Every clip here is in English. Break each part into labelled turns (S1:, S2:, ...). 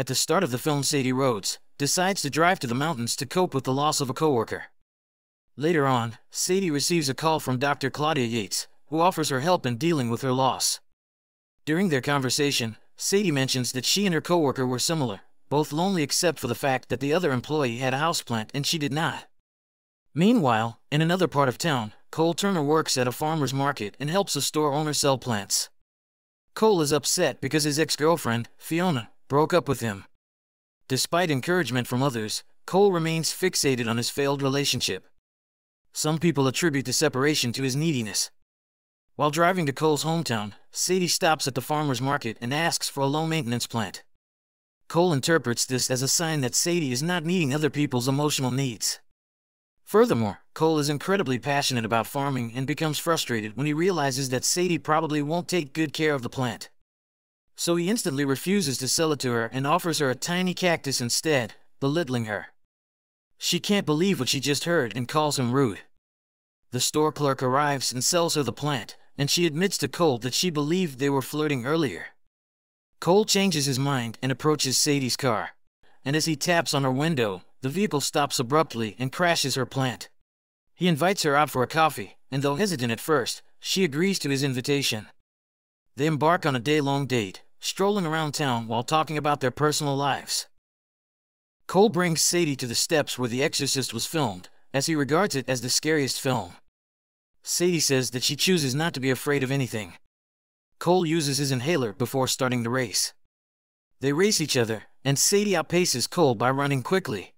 S1: At the start of the film Sadie Rhodes decides to drive to the mountains to cope with the loss of a coworker. Later on, Sadie receives a call from Dr. Claudia Yates, who offers her help in dealing with her loss. During their conversation, Sadie mentions that she and her coworker were similar, both lonely except for the fact that the other employee had a houseplant and she did not. Meanwhile, in another part of town, Cole Turner works at a farmer's market and helps a store owner sell plants. Cole is upset because his ex-girlfriend, Fiona, broke up with him. Despite encouragement from others, Cole remains fixated on his failed relationship. Some people attribute the separation to his neediness. While driving to Cole's hometown, Sadie stops at the farmer's market and asks for a low-maintenance plant. Cole interprets this as a sign that Sadie is not meeting other people's emotional needs. Furthermore, Cole is incredibly passionate about farming and becomes frustrated when he realizes that Sadie probably won't take good care of the plant. So he instantly refuses to sell it to her and offers her a tiny cactus instead, belittling her. She can't believe what she just heard and calls him rude. The store clerk arrives and sells her the plant, and she admits to Cole that she believed they were flirting earlier. Cole changes his mind and approaches Sadie's car. And as he taps on her window, the vehicle stops abruptly and crashes her plant. He invites her out for a coffee, and though hesitant at first, she agrees to his invitation. They embark on a day-long date, strolling around town while talking about their personal lives. Cole brings Sadie to the steps where The Exorcist was filmed, as he regards it as the scariest film. Sadie says that she chooses not to be afraid of anything. Cole uses his inhaler before starting the race. They race each other, and Sadie outpaces Cole by running quickly.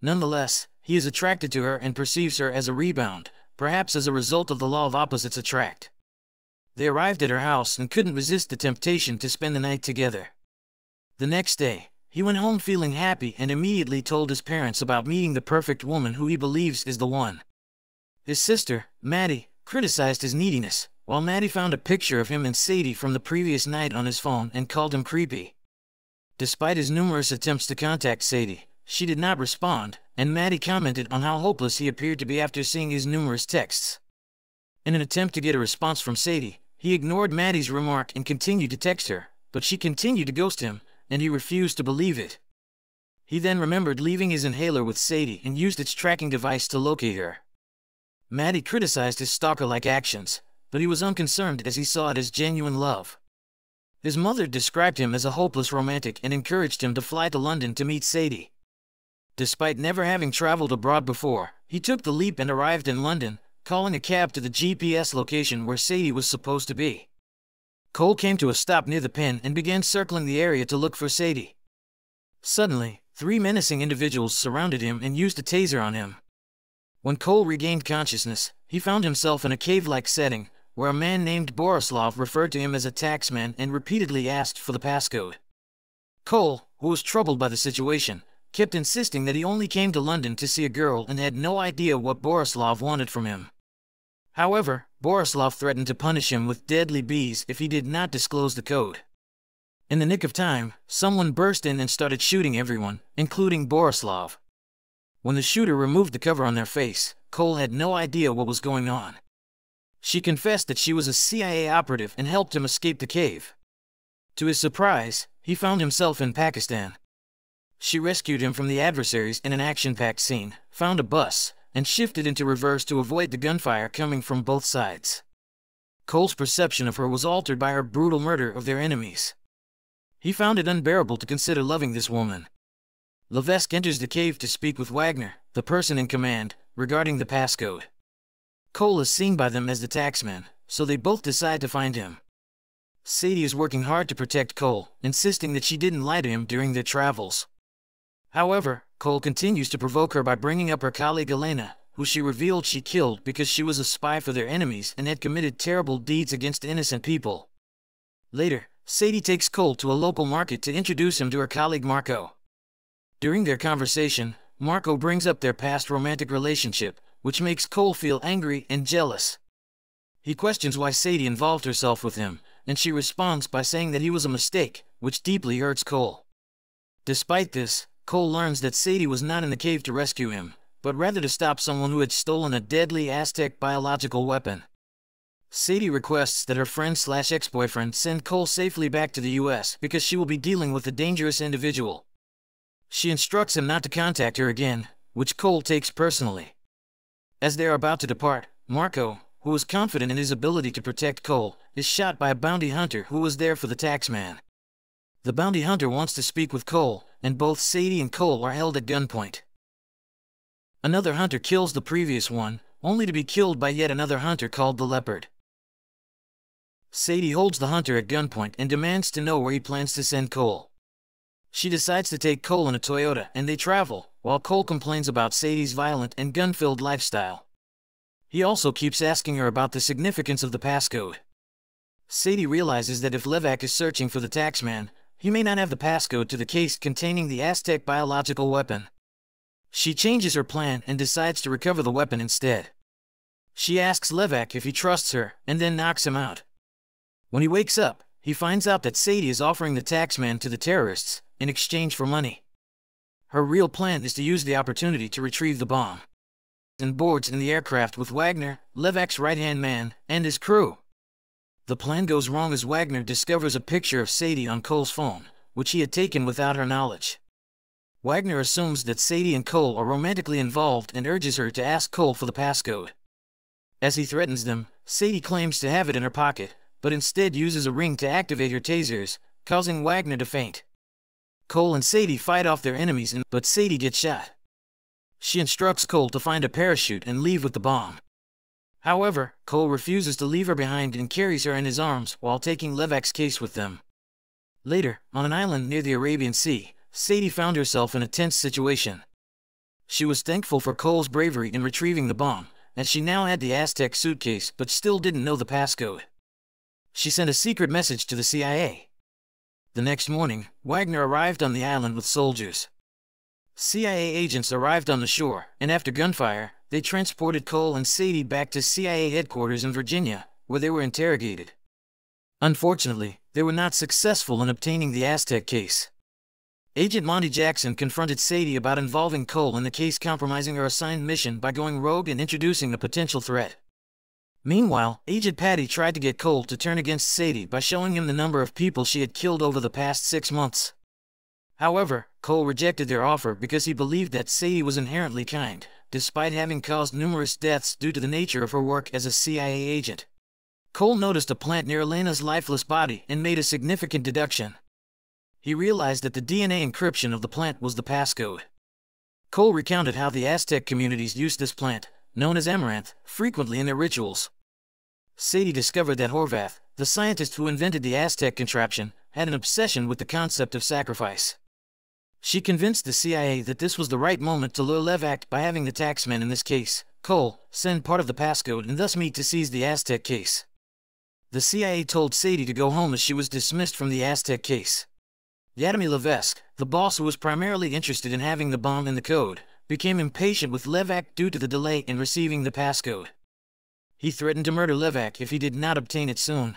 S1: Nonetheless, he is attracted to her and perceives her as a rebound, perhaps as a result of the law of opposites attract. They arrived at her house and couldn't resist the temptation to spend the night together. The next day, he went home feeling happy and immediately told his parents about meeting the perfect woman who he believes is the one. His sister, Maddie, criticized his neediness, while Maddie found a picture of him and Sadie from the previous night on his phone and called him creepy. Despite his numerous attempts to contact Sadie, she did not respond, and Maddie commented on how hopeless he appeared to be after seeing his numerous texts. In an attempt to get a response from Sadie, he ignored Maddie's remark and continued to text her, but she continued to ghost him, and he refused to believe it. He then remembered leaving his inhaler with Sadie and used its tracking device to locate her. Maddie criticized his stalker-like actions, but he was unconcerned as he saw it as genuine love. His mother described him as a hopeless romantic and encouraged him to fly to London to meet Sadie. Despite never having traveled abroad before, he took the leap and arrived in London, calling a cab to the GPS location where Sadie was supposed to be. Cole came to a stop near the pen and began circling the area to look for Sadie. Suddenly, three menacing individuals surrounded him and used a taser on him. When Cole regained consciousness, he found himself in a cave-like setting, where a man named Borislav referred to him as a taxman and repeatedly asked for the passcode. Cole, who was troubled by the situation, kept insisting that he only came to London to see a girl and had no idea what Borislav wanted from him. However, Borislav threatened to punish him with deadly bees if he did not disclose the code. In the nick of time, someone burst in and started shooting everyone, including Borislav. When the shooter removed the cover on their face, Cole had no idea what was going on. She confessed that she was a CIA operative and helped him escape the cave. To his surprise, he found himself in Pakistan. She rescued him from the adversaries in an action-packed scene, found a bus, and shifted into reverse to avoid the gunfire coming from both sides. Cole's perception of her was altered by her brutal murder of their enemies. He found it unbearable to consider loving this woman. Leveque enters the cave to speak with Wagner, the person in command, regarding the passcode. Cole is seen by them as the taxman, so they both decide to find him. Sadie is working hard to protect Cole, insisting that she didn't lie to him during their travels. However, Cole continues to provoke her by bringing up her colleague Elena, who she revealed she killed because she was a spy for their enemies and had committed terrible deeds against innocent people. Later, Sadie takes Cole to a local market to introduce him to her colleague Marco. During their conversation, Marco brings up their past romantic relationship, which makes Cole feel angry and jealous. He questions why Sadie involved herself with him, and she responds by saying that he was a mistake, which deeply hurts Cole. Despite this, Cole learns that Sadie was not in the cave to rescue him, but rather to stop someone who had stolen a deadly Aztec biological weapon. Sadie requests that her friend slash ex-boyfriend send Cole safely back to the US because she will be dealing with a dangerous individual. She instructs him not to contact her again, which Cole takes personally. As they are about to depart, Marco, who is confident in his ability to protect Cole, is shot by a bounty hunter who was there for the taxman. The bounty hunter wants to speak with Cole, and both Sadie and Cole are held at gunpoint. Another hunter kills the previous one, only to be killed by yet another hunter called the Leopard. Sadie holds the hunter at gunpoint and demands to know where he plans to send Cole. She decides to take Cole in a Toyota and they travel, while Cole complains about Sadie's violent and gun-filled lifestyle. He also keeps asking her about the significance of the passcode. Sadie realizes that if Levac is searching for the taxman, he may not have the passcode to the case containing the Aztec biological weapon. She changes her plan and decides to recover the weapon instead. She asks Levac if he trusts her, and then knocks him out. When he wakes up, he finds out that Sadie is offering the taxman to the terrorists, in exchange for money. Her real plan is to use the opportunity to retrieve the bomb. And boards in the aircraft with Wagner, Levac's right-hand man, and his crew. The plan goes wrong as Wagner discovers a picture of Sadie on Cole's phone, which he had taken without her knowledge. Wagner assumes that Sadie and Cole are romantically involved and urges her to ask Cole for the passcode. As he threatens them, Sadie claims to have it in her pocket, but instead uses a ring to activate her tasers, causing Wagner to faint. Cole and Sadie fight off their enemies, and, but Sadie gets shot. She instructs Cole to find a parachute and leave with the bomb. However, Cole refuses to leave her behind and carries her in his arms while taking Levac's case with them. Later, on an island near the Arabian Sea, Sadie found herself in a tense situation. She was thankful for Cole's bravery in retrieving the bomb, as she now had the Aztec suitcase but still didn't know the passcode. She sent a secret message to the CIA, the next morning, Wagner arrived on the island with soldiers. CIA agents arrived on the shore, and after gunfire, they transported Cole and Sadie back to CIA headquarters in Virginia, where they were interrogated. Unfortunately, they were not successful in obtaining the Aztec case. Agent Monty Jackson confronted Sadie about involving Cole in the case compromising her assigned mission by going rogue and introducing a potential threat. Meanwhile, Agent Patty tried to get Cole to turn against Sadie by showing him the number of people she had killed over the past six months. However, Cole rejected their offer because he believed that Sadie was inherently kind, despite having caused numerous deaths due to the nature of her work as a CIA agent. Cole noticed a plant near Elena's lifeless body and made a significant deduction. He realized that the DNA encryption of the plant was the passcode. Cole recounted how the Aztec communities used this plant, known as amaranth, frequently in their rituals. Sadie discovered that Horvath, the scientist who invented the Aztec contraption, had an obsession with the concept of sacrifice. She convinced the CIA that this was the right moment to lure Levac by having the taxman in this case, Cole, send part of the passcode and thus meet to seize the Aztec case. The CIA told Sadie to go home as she was dismissed from the Aztec case. Yadamy Leveque, the boss who was primarily interested in having the bomb in the code, became impatient with Levac due to the delay in receiving the passcode. He threatened to murder Levac if he did not obtain it soon.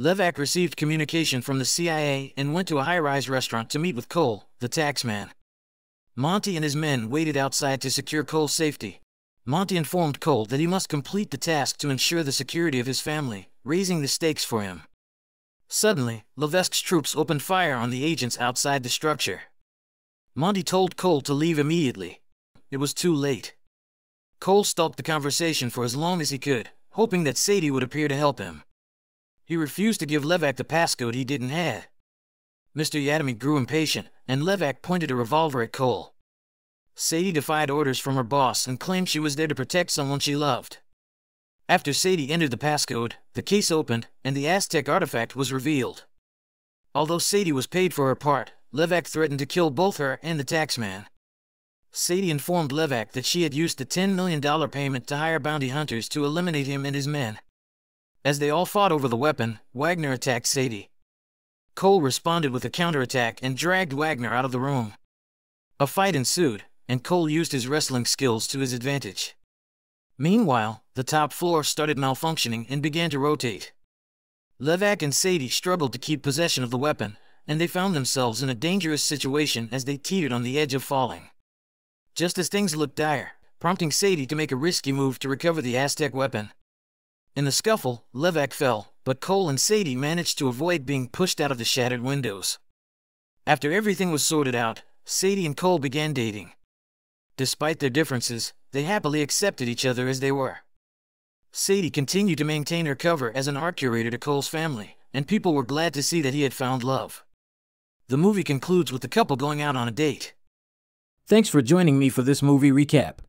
S1: Levac received communication from the CIA and went to a high-rise restaurant to meet with Cole, the taxman. Monty and his men waited outside to secure Cole's safety. Monty informed Cole that he must complete the task to ensure the security of his family, raising the stakes for him. Suddenly, Leveque's troops opened fire on the agents outside the structure. Monty told Cole to leave immediately. It was too late. Cole stalked the conversation for as long as he could, hoping that Sadie would appear to help him. He refused to give Levac the passcode he didn't have. Mr. Yadamy grew impatient, and Levac pointed a revolver at Cole. Sadie defied orders from her boss and claimed she was there to protect someone she loved. After Sadie entered the passcode, the case opened, and the Aztec artifact was revealed. Although Sadie was paid for her part, Levac threatened to kill both her and the taxman. Sadie informed Levac that she had used the $10 million payment to hire bounty hunters to eliminate him and his men. As they all fought over the weapon, Wagner attacked Sadie. Cole responded with a counterattack and dragged Wagner out of the room. A fight ensued, and Cole used his wrestling skills to his advantage. Meanwhile, the top floor started malfunctioning and began to rotate. Levac and Sadie struggled to keep possession of the weapon, and they found themselves in a dangerous situation as they teetered on the edge of falling. Just as things looked dire, prompting Sadie to make a risky move to recover the Aztec weapon. In the scuffle, Levak fell, but Cole and Sadie managed to avoid being pushed out of the shattered windows. After everything was sorted out, Sadie and Cole began dating. Despite their differences, they happily accepted each other as they were. Sadie continued to maintain her cover as an art curator to Cole's family, and people were glad to see that he had found love. The movie concludes with the couple going out on a date.
S2: Thanks for joining me for this movie recap.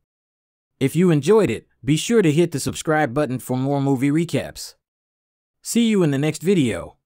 S2: If you enjoyed it, be sure to hit the subscribe button for more movie recaps. See you in the next video.